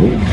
Ooh.